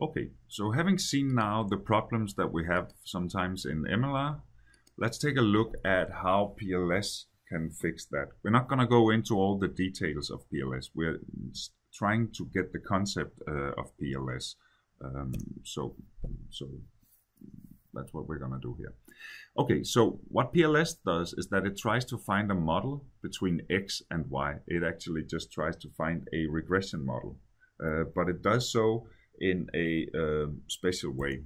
Okay, so having seen now the problems that we have sometimes in MLR, let's take a look at how PLS can fix that. We're not going to go into all the details of PLS. We're trying to get the concept uh, of PLS. Um, so, so that's what we're going to do here. Okay, so what PLS does is that it tries to find a model between X and Y. It actually just tries to find a regression model, uh, but it does so in a uh, special way.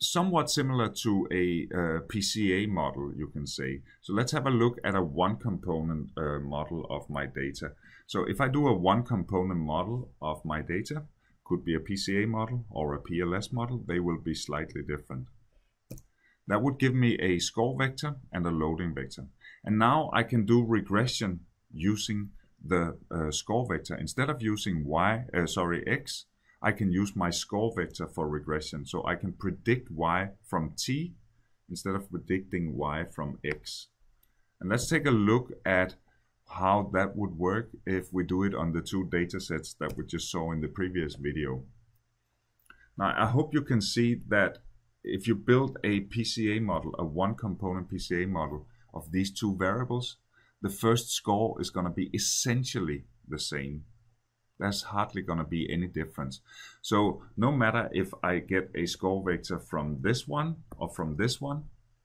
Somewhat similar to a uh, PCA model, you can say. So let's have a look at a one component uh, model of my data. So if I do a one component model of my data, could be a PCA model or a PLS model, they will be slightly different. That would give me a score vector and a loading vector. And now I can do regression using the uh, score vector. Instead of using y, uh, sorry, x, I can use my score vector for regression. So I can predict y from t instead of predicting y from x. And let's take a look at how that would work if we do it on the two data sets that we just saw in the previous video. Now, I hope you can see that if you build a PCA model, a one component PCA model of these two variables, the first score is going to be essentially the same there's hardly going to be any difference. So no matter if I get a score vector from this one or from this one,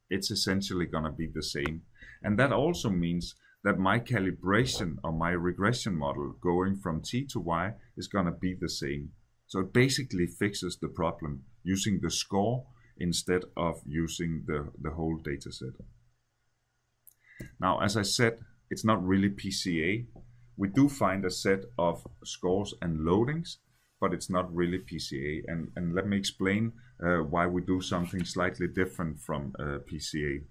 it's essentially going to be the same. And that also means that my calibration or my regression model going from t to y is going to be the same. So it basically fixes the problem using the score instead of using the, the whole data set. Now, as I said, it's not really PCA we do find a set of scores and loadings, but it's not really PCA. And, and let me explain uh, why we do something slightly different from uh, PCA.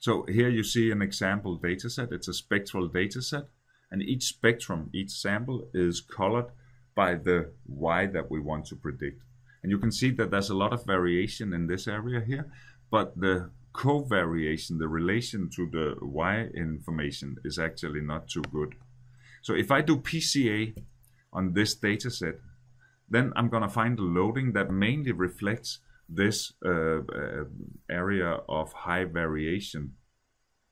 So here you see an example dataset. It's a spectral dataset, and each spectrum, each sample is colored by the Y that we want to predict. And you can see that there's a lot of variation in this area here, but the covariation, the relation to the Y information is actually not too good. So if I do PCA on this data set, then I'm going to find a loading that mainly reflects this uh, uh, area of high variation.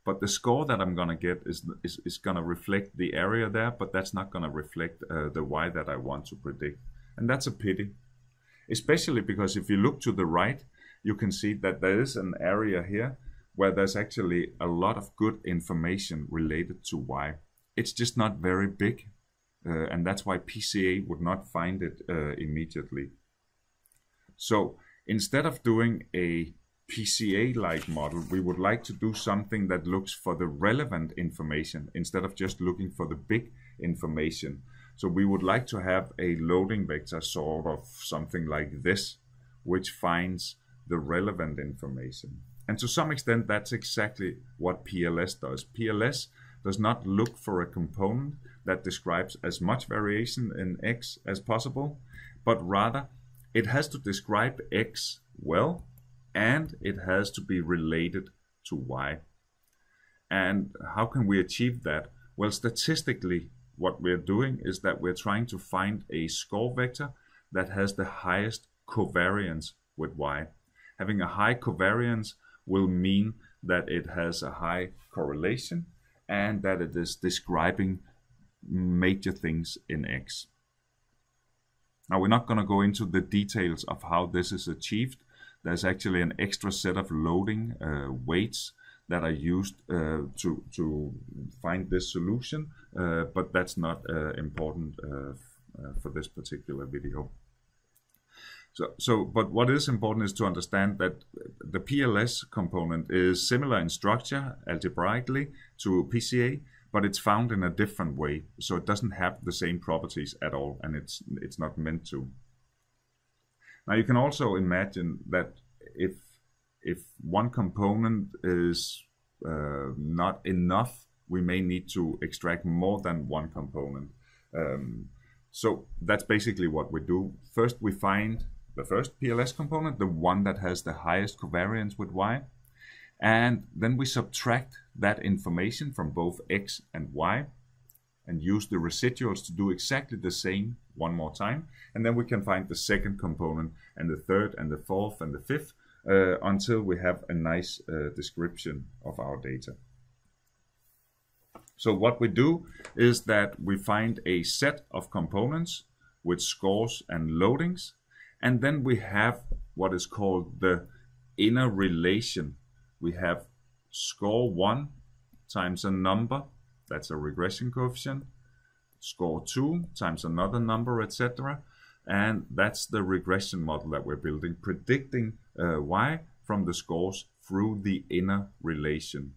But the score that I'm going to get is, is, is going to reflect the area there, but that's not going to reflect uh, the Y that I want to predict. And that's a pity, especially because if you look to the right, you can see that there is an area here where there's actually a lot of good information related to Y. It's just not very big, uh, and that's why PCA would not find it uh, immediately. So instead of doing a PCA-like model, we would like to do something that looks for the relevant information instead of just looking for the big information. So we would like to have a loading vector sort of something like this, which finds the relevant information. And to some extent, that's exactly what PLS does. PLS does not look for a component that describes as much variation in X as possible, but rather it has to describe X well and it has to be related to Y. And how can we achieve that? Well, statistically, what we're doing is that we're trying to find a score vector that has the highest covariance with Y having a high covariance will mean that it has a high correlation and that it is describing major things in X. Now we're not going to go into the details of how this is achieved. There's actually an extra set of loading uh, weights that are used uh, to, to find this solution, uh, but that's not uh, important uh, uh, for this particular video. So, so, but what is important is to understand that the PLS component is similar in structure algebraically to PCA, but it's found in a different way. So it doesn't have the same properties at all, and it's it's not meant to. Now you can also imagine that if if one component is uh, not enough, we may need to extract more than one component. Um, so that's basically what we do. First, we find the first PLS component, the one that has the highest covariance with y. And then we subtract that information from both x and y and use the residuals to do exactly the same one more time. And then we can find the second component and the third and the fourth and the fifth uh, until we have a nice uh, description of our data. So what we do is that we find a set of components with scores and loadings, and then we have what is called the inner relation. We have score 1 times a number, that's a regression coefficient, score 2 times another number, etc. And that's the regression model that we're building, predicting uh, y from the scores through the inner relation.